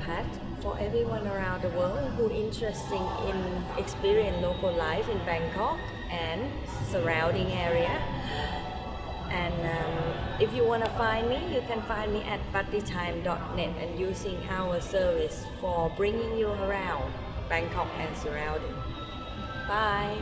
impact for everyone around the world who interested in experience local life in Bangkok and surrounding area. And um, if you want to find me, you can find me at buddytime.net and using our service for bringing you around Bangkok and surrounding. Bye.